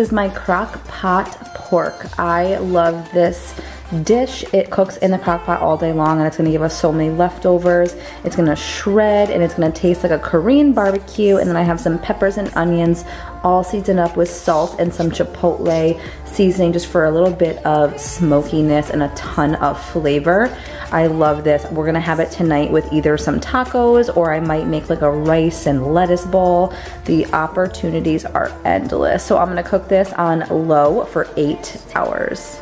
is my crock pot pork. I love this dish. It cooks in the crock pot all day long and it's gonna give us so many leftovers. It's gonna shred and it's gonna taste like a Korean barbecue. And then I have some peppers and onions all seasoned up with salt and some chipotle seasoning just for a little bit of smokiness and a ton of flavor. I love this. We're gonna have it tonight with either some tacos or I might make like a rice and lettuce bowl. The opportunities are endless. So I'm gonna cook this on low for eight hours.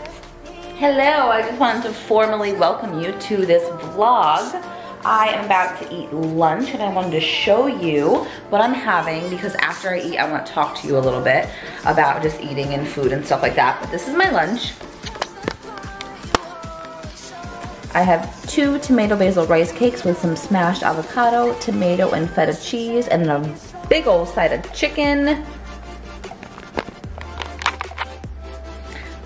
Hello, I just wanted to formally welcome you to this vlog. I am about to eat lunch and I wanted to show you what I'm having because after I eat, I want to talk to you a little bit about just eating and food and stuff like that. But this is my lunch. I have two tomato basil rice cakes with some smashed avocado, tomato and feta cheese, and a big old side of chicken.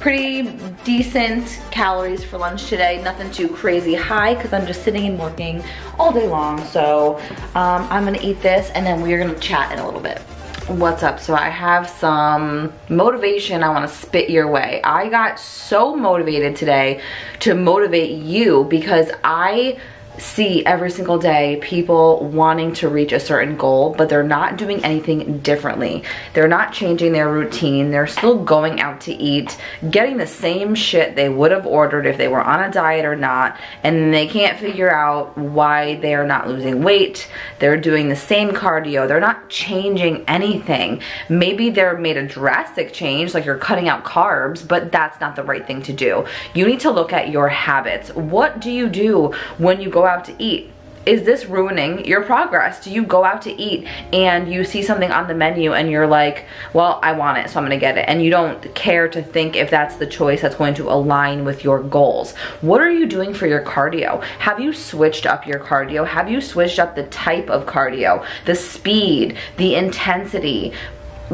Pretty decent calories for lunch today. Nothing too crazy high because I'm just sitting and working all day long. So um, I'm gonna eat this and then we're gonna chat in a little bit. What's up? So I have some motivation I want to spit your way. I got so motivated today to motivate you because I see every single day people wanting to reach a certain goal, but they're not doing anything differently. They're not changing their routine. They're still going out to eat, getting the same shit they would have ordered if they were on a diet or not, and they can't figure out why they're not losing weight. They're doing the same cardio. They're not changing anything. Maybe they're made a drastic change, like you're cutting out carbs, but that's not the right thing to do. You need to look at your habits. What do you do when you go out to eat? Is this ruining your progress? Do you go out to eat and you see something on the menu and you're like, well, I want it, so I'm gonna get it. And you don't care to think if that's the choice that's going to align with your goals. What are you doing for your cardio? Have you switched up your cardio? Have you switched up the type of cardio, the speed, the intensity?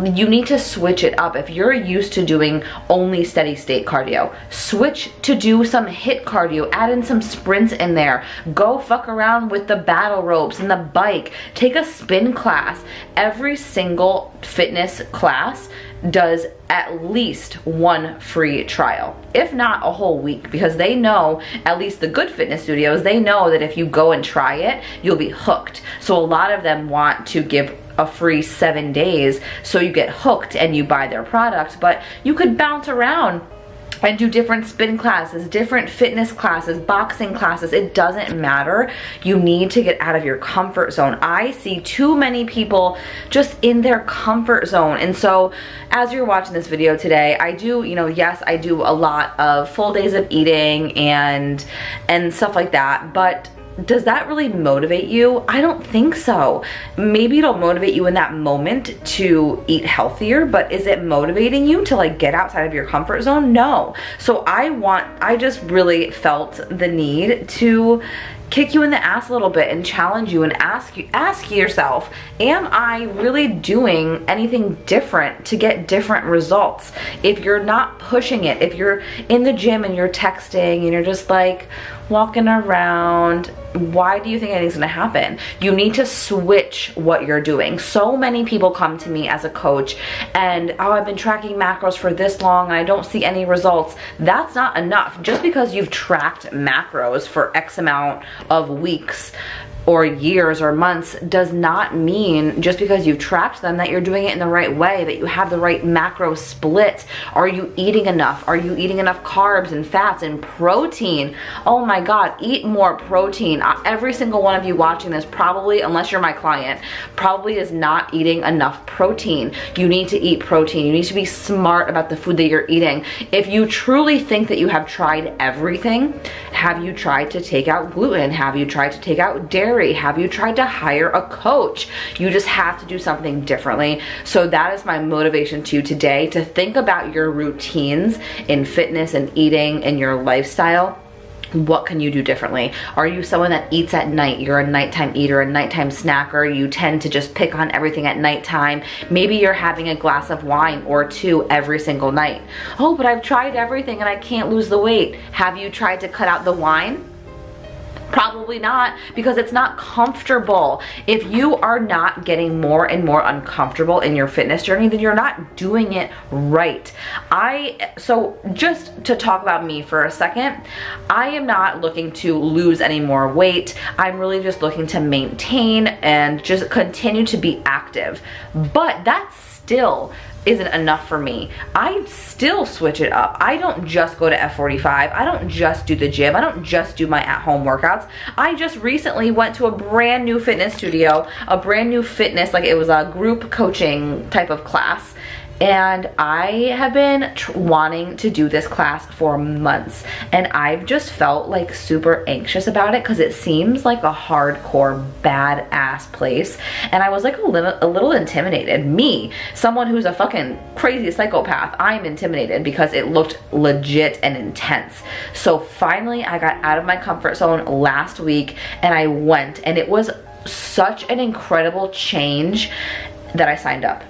You need to switch it up. If you're used to doing only steady state cardio, switch to do some HIIT cardio, add in some sprints in there. Go fuck around with the battle ropes and the bike. Take a spin class. Every single fitness class does at least one free trial, if not a whole week, because they know, at least the good fitness studios, they know that if you go and try it, you'll be hooked. So a lot of them want to give a free seven days so you get hooked and you buy their product, but you could bounce around and do different spin classes, different fitness classes, boxing classes. It doesn't matter. You need to get out of your comfort zone. I see too many people just in their comfort zone. And so as you're watching this video today, I do, you know, yes, I do a lot of full days of eating and and stuff like that, but does that really motivate you? I don't think so. Maybe it'll motivate you in that moment to eat healthier, but is it motivating you to like get outside of your comfort zone? No. So I want, I just really felt the need to kick you in the ass a little bit and challenge you and ask you ask yourself am i really doing anything different to get different results if you're not pushing it if you're in the gym and you're texting and you're just like walking around why do you think anything's gonna happen? You need to switch what you're doing. So many people come to me as a coach and oh i've been tracking macros for this long and i don't see any results. That's not enough. Just because you've tracked macros for x amount of weeks or years or months does not mean just because you've tracked them that you're doing it in the right way, that you have the right macro split. Are you eating enough? Are you eating enough carbs and fats and protein? Oh my God, eat more protein. Uh, every single one of you watching this probably, unless you're my client, probably is not eating enough protein. You need to eat protein. You need to be smart about the food that you're eating. If you truly think that you have tried everything, have you tried to take out gluten? Have you tried to take out dairy? Have you tried to hire a coach? You just have to do something differently. So that is my motivation to you today to think about your routines in fitness and eating and your lifestyle what can you do differently? Are you someone that eats at night? You're a nighttime eater, a nighttime snacker. You tend to just pick on everything at nighttime. Maybe you're having a glass of wine or two every single night. Oh, but I've tried everything and I can't lose the weight. Have you tried to cut out the wine? Probably not because it's not comfortable. If you are not getting more and more uncomfortable in your fitness journey, then you're not doing it right. I, so just to talk about me for a second, I am not looking to lose any more weight. I'm really just looking to maintain and just continue to be active. But that's still isn't enough for me. I still switch it up. I don't just go to F45. I don't just do the gym. I don't just do my at-home workouts. I just recently went to a brand new fitness studio, a brand new fitness, like it was a group coaching type of class and I have been wanting to do this class for months and I've just felt like super anxious about it because it seems like a hardcore badass place and I was like a little, a little intimidated. Me, someone who's a fucking crazy psychopath, I'm intimidated because it looked legit and intense. So finally I got out of my comfort zone last week and I went and it was such an incredible change that I signed up.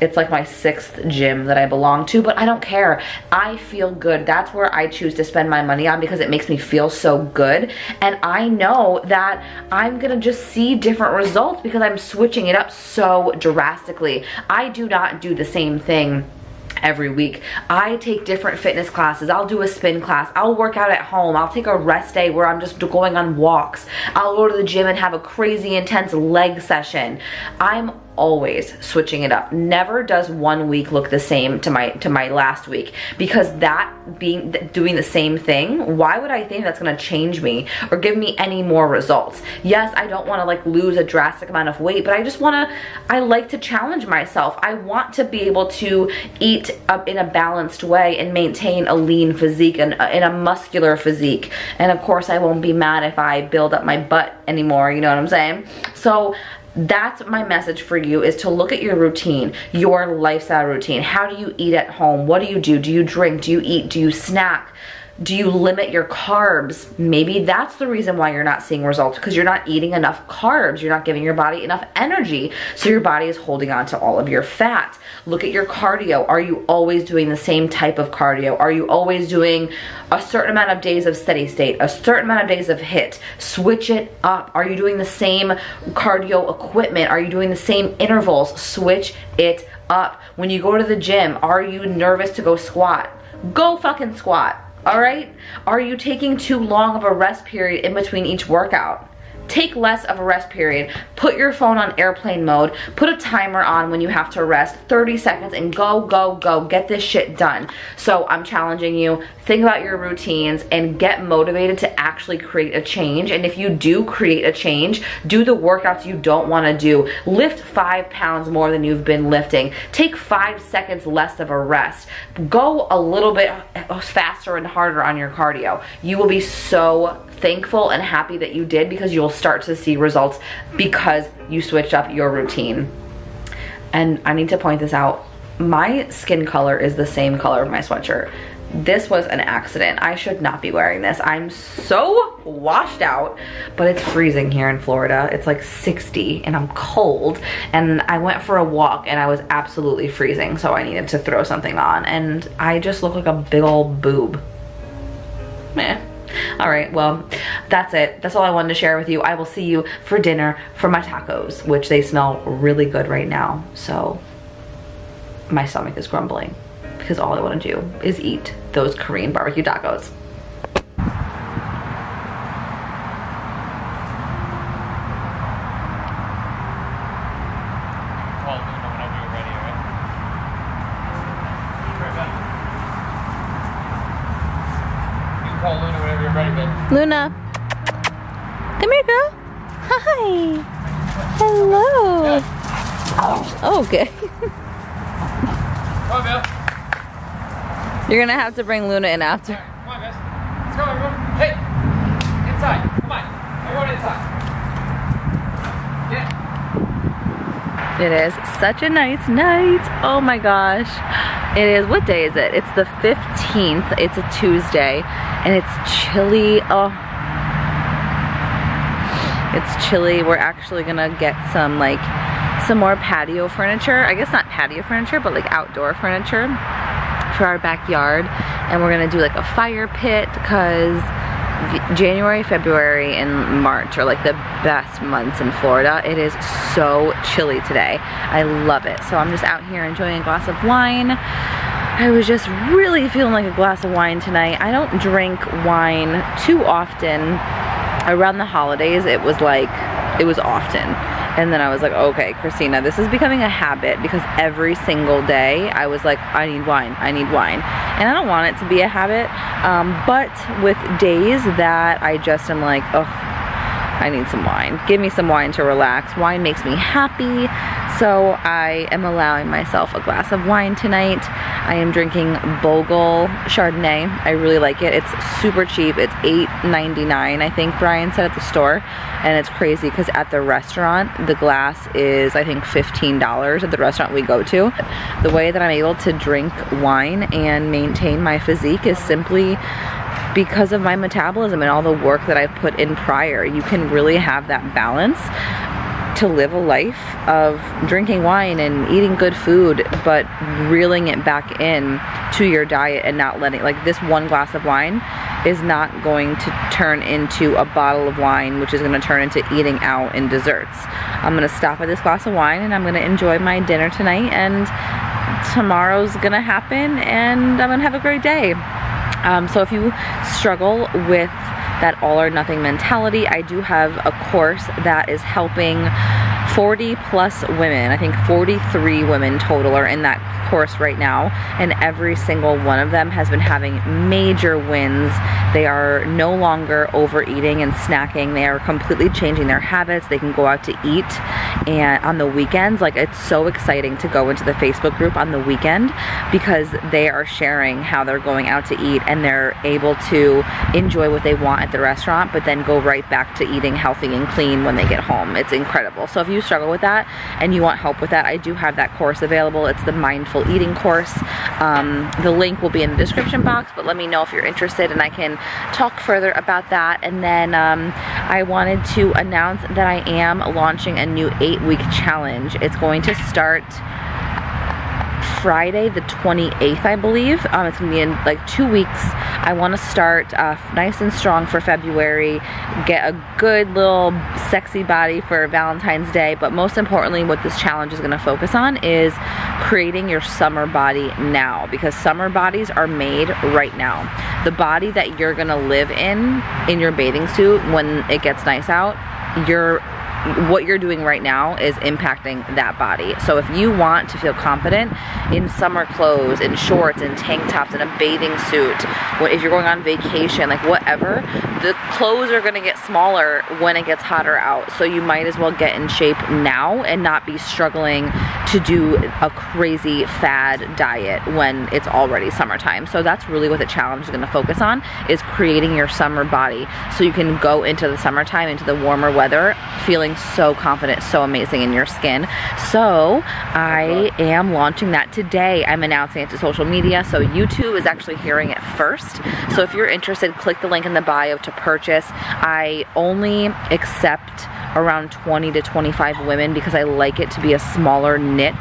It's like my sixth gym that I belong to, but I don't care. I feel good. That's where I choose to spend my money on because it makes me feel so good. And I know that I'm gonna just see different results because I'm switching it up so drastically. I do not do the same thing every week. I take different fitness classes. I'll do a spin class. I'll work out at home. I'll take a rest day where I'm just going on walks. I'll go to the gym and have a crazy intense leg session. I'm always switching it up. Never does one week look the same to my to my last week because that being doing the same thing, why would I think that's going to change me or give me any more results? Yes, I don't want to like lose a drastic amount of weight, but I just want to I like to challenge myself. I want to be able to eat up in a balanced way and maintain a lean physique and uh, in a muscular physique. And of course, I won't be mad if I build up my butt anymore, you know what I'm saying? So that's my message for you is to look at your routine, your lifestyle routine. How do you eat at home? What do you do? Do you drink? Do you eat? Do you snack? Do you limit your carbs? Maybe that's the reason why you're not seeing results because you're not eating enough carbs. You're not giving your body enough energy. So your body is holding on to all of your fat. Look at your cardio. Are you always doing the same type of cardio? Are you always doing a certain amount of days of steady state, a certain amount of days of HIIT? Switch it up. Are you doing the same cardio equipment? Are you doing the same intervals? Switch it up. When you go to the gym, are you nervous to go squat? Go fucking squat all right? Are you taking too long of a rest period in between each workout? Take less of a rest period. Put your phone on airplane mode. Put a timer on when you have to rest. 30 seconds and go, go, go. Get this shit done. So I'm challenging you. Think about your routines and get motivated to actually create a change. And if you do create a change, do the workouts you don't want to do. Lift five pounds more than you've been lifting. Take five seconds less of a rest. Go a little bit faster and harder on your cardio. You will be so thankful and happy that you did because you'll start to see results because you switched up your routine. And I need to point this out. My skin color is the same color of my sweatshirt. This was an accident. I should not be wearing this. I'm so washed out, but it's freezing here in Florida. It's like 60 and I'm cold. And I went for a walk and I was absolutely freezing. So I needed to throw something on and I just look like a big old boob. Meh. All right, well, that's it. That's all I wanted to share with you. I will see you for dinner for my tacos, which they smell really good right now. So my stomach is grumbling because all I want to do is eat those Korean barbecue tacos. Luna. Come here, girl. Hi. Hello. Oh, okay. Come on, Bill. You're gonna have to bring Luna in after. Come on, guys. Let's go, everyone. Hey, inside. Come on. Everyone inside. Yeah. It is such a nice night. Oh my gosh. It is, what day is it? It's the 15th. It's a Tuesday and it's chilly. Oh, it's chilly. We're actually gonna get some like, some more patio furniture. I guess not patio furniture, but like outdoor furniture for our backyard. And we're gonna do like a fire pit because January, February, and March are like the best months in Florida. It is so chilly today. I love it. So I'm just out here enjoying a glass of wine. I was just really feeling like a glass of wine tonight. I don't drink wine too often. Around the holidays, it was like, it was often. And then I was like, okay, Christina, this is becoming a habit because every single day I was like, I need wine, I need wine. And I don't want it to be a habit, um, but with days that I just am like, oh, I need some wine. Give me some wine to relax. Wine makes me happy. So I am allowing myself a glass of wine tonight. I am drinking Bogle Chardonnay. I really like it. It's super cheap. It's $8.99 I think Brian said at the store. And it's crazy because at the restaurant, the glass is I think $15 at the restaurant we go to. The way that I'm able to drink wine and maintain my physique is simply because of my metabolism and all the work that I've put in prior. You can really have that balance to live a life of drinking wine and eating good food, but reeling it back in to your diet and not letting, like this one glass of wine is not going to turn into a bottle of wine, which is gonna turn into eating out in desserts. I'm gonna stop at this glass of wine and I'm gonna enjoy my dinner tonight and tomorrow's gonna happen and I'm gonna have a great day. Um, so if you struggle with that all or nothing mentality, I do have a course that is helping 40 plus women. I think 43 women total are in that course right now and every single one of them has been having major wins. They are no longer overeating and snacking. They are completely changing their habits. They can go out to eat and on the weekends like it's so exciting to go into the Facebook group on the weekend because they are sharing how they're going out to eat and they're able to enjoy what they want at the restaurant but then go right back to eating healthy and clean when they get home. It's incredible. So if you struggle with that and you want help with that, I do have that course available. It's the Mindful Eating course. Um, the link will be in the description box, but let me know if you're interested and I can talk further about that. And then um, I wanted to announce that I am launching a new eight week challenge. It's going to start Friday the 28th, I believe. Um, it's gonna be in like two weeks. I wanna start uh, nice and strong for February, get a good little sexy body for Valentine's Day, but most importantly, what this challenge is gonna focus on is creating your summer body now because summer bodies are made right now. The body that you're gonna live in, in your bathing suit when it gets nice out, you're what you're doing right now is impacting that body. So if you want to feel confident in summer clothes, in shorts, in tank tops, in a bathing suit, if you're going on vacation, like whatever, the clothes are gonna get smaller when it gets hotter out. So you might as well get in shape now and not be struggling to do a crazy fad diet when it's already summertime. So that's really what the challenge is gonna focus on, is creating your summer body so you can go into the summertime, into the warmer weather, feeling so confident, so amazing in your skin. So I am launching that today. I'm announcing it to social media. So YouTube is actually hearing it first. So if you're interested, click the link in the bio to purchase. I only accept around 20 to 25 women because I like it to be a smaller knit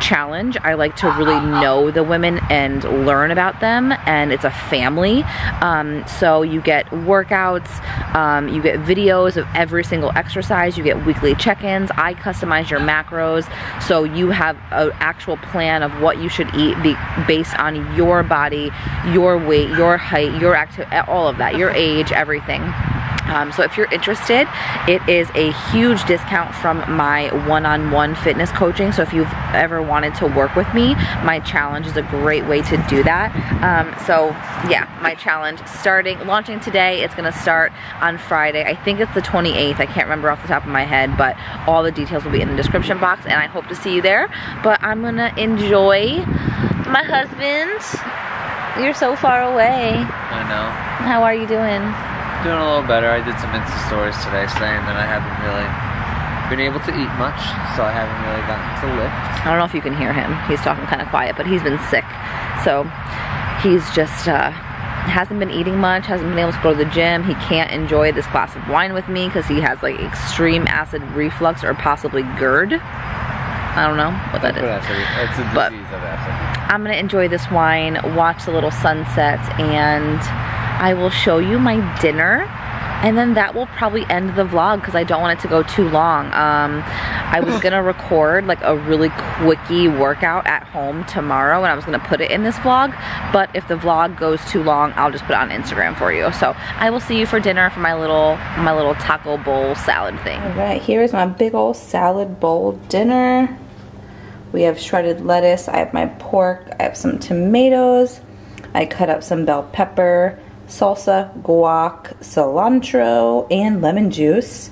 challenge. I like to really know the women and learn about them and it's a family. Um, so you get workouts, um, you get videos of every single exercise, you get weekly check-ins, I customize your macros so you have an actual plan of what you should eat be based on your body, your weight, your height, your active, all of that, your age, everything. Um, so if you're interested, it is a huge discount from my one-on-one fitness coaching. So if you've ever wanted to work with me, my challenge is a great way to do that. Um, so yeah, my challenge starting, launching today. It's gonna start on Friday. I think it's the 28th. I can't remember off the top of my head, but all the details will be in the description box and I hope to see you there. But I'm gonna enjoy my husband. You're so far away. I know. How are you doing? Doing a little better. I did some Insta stories today saying that I haven't really been able to eat much, so I haven't really gotten to lift. I don't know if you can hear him. He's talking kind of quiet, but he's been sick. So he's just uh, hasn't been eating much, hasn't been able to go to the gym. He can't enjoy this glass of wine with me because he has like extreme acid reflux or possibly GERD. I don't know what that is. But that's it's a disease But- of acid. I'm gonna enjoy this wine, watch the little sunset, and I will show you my dinner. And then that will probably end the vlog because I don't want it to go too long. Um, I was gonna record like a really quickie workout at home tomorrow and I was gonna put it in this vlog. But if the vlog goes too long, I'll just put it on Instagram for you. So I will see you for dinner for my little my little taco bowl salad thing. All right, here's my big old salad bowl dinner. We have shredded lettuce, I have my pork, I have some tomatoes, I cut up some bell pepper, salsa, guac, cilantro, and lemon juice.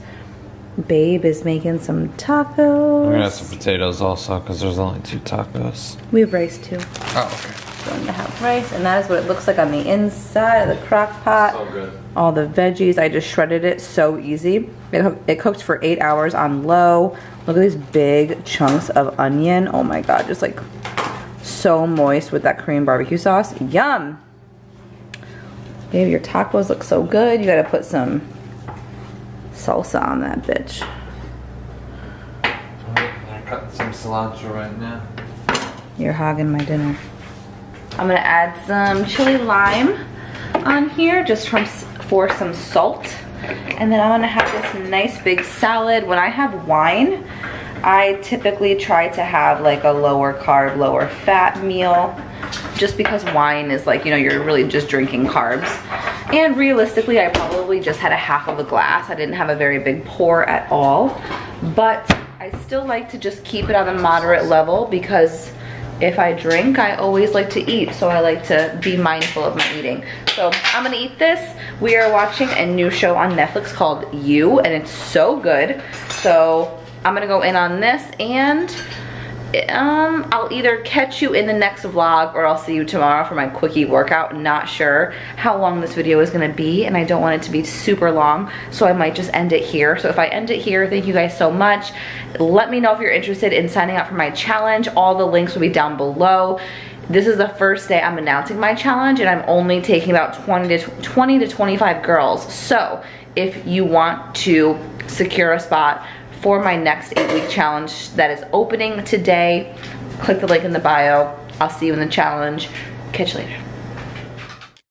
Babe is making some tacos. I'm gonna have some potatoes also because there's only two tacos. We have rice too. Oh, okay. Going to have rice, and that is what it looks like on the inside of the crock pot. So good. all the veggies. I just shredded it so easy. It, it cooked for eight hours on low. Look at these big chunks of onion. Oh my god, just like so moist with that Korean barbecue sauce. Yum! Babe, your tacos look so good. You gotta put some salsa on that bitch. I'm cutting some cilantro right now. You're hogging my dinner. I'm gonna add some chili lime on here just from for some salt. And then I'm gonna have this nice big salad. When I have wine, I typically try to have like a lower carb, lower fat meal just because wine is like, you know, you're really just drinking carbs. And realistically, I probably just had a half of a glass. I didn't have a very big pour at all. But I still like to just keep it on a moderate level because if I drink, I always like to eat. So I like to be mindful of my eating. So I'm gonna eat this. We are watching a new show on Netflix called You, and it's so good. So I'm gonna go in on this and um, I'll either catch you in the next vlog or I'll see you tomorrow for my quickie workout. Not sure how long this video is gonna be and I don't want it to be super long, so I might just end it here. So if I end it here, thank you guys so much. Let me know if you're interested in signing up for my challenge. All the links will be down below. This is the first day I'm announcing my challenge and I'm only taking about 20 to 20 to 25 girls. So if you want to secure a spot for my next eight week challenge that is opening today. Click the link in the bio. I'll see you in the challenge. Catch you later.